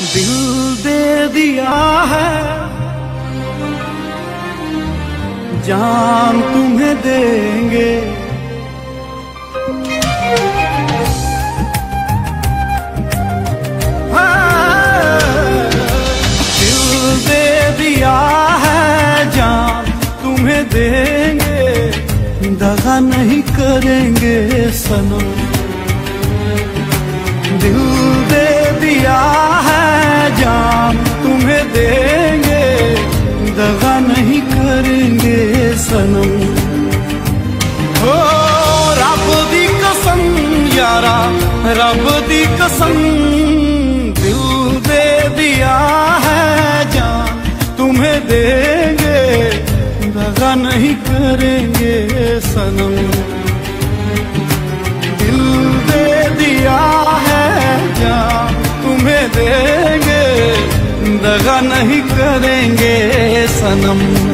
दिल दे दिया है। जान तुम्हें देंगे। दिल दे दिया है, जान तुम्हें देंगे। दगा नहीं करेंगे सनम। यारा रब दी कसम, दिल दे दिया है जान। तुम्हें देंगे दगा नहीं करेंगे सनम। दिल दे दिया है जान, तुम्हें देंगे दगा नहीं करेंगे सनम।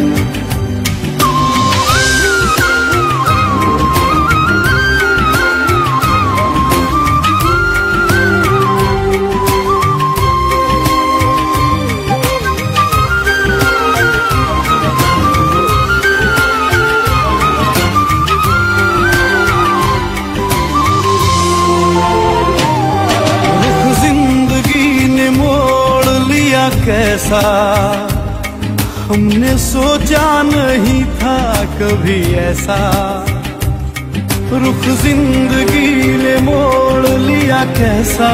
लिया कैसा? हमने सोचा नहीं था कभी ऐसा। रुख ज़िंदगी ने मोड़ लिया कैसा?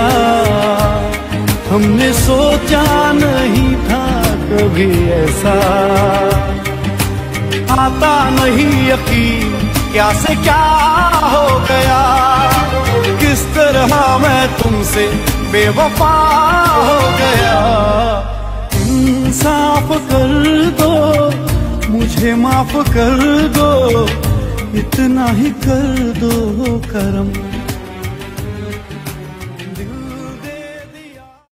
हमने सोचा नहीं था कभी ऐसा। आता नहीं यकीन, क्या से क्या हो गया? किस तरह मैं तुमसे बेवफा हो गया। इंसाफ कर दो, मुझे माफ़ कर दो, इतना ही कर दो करम।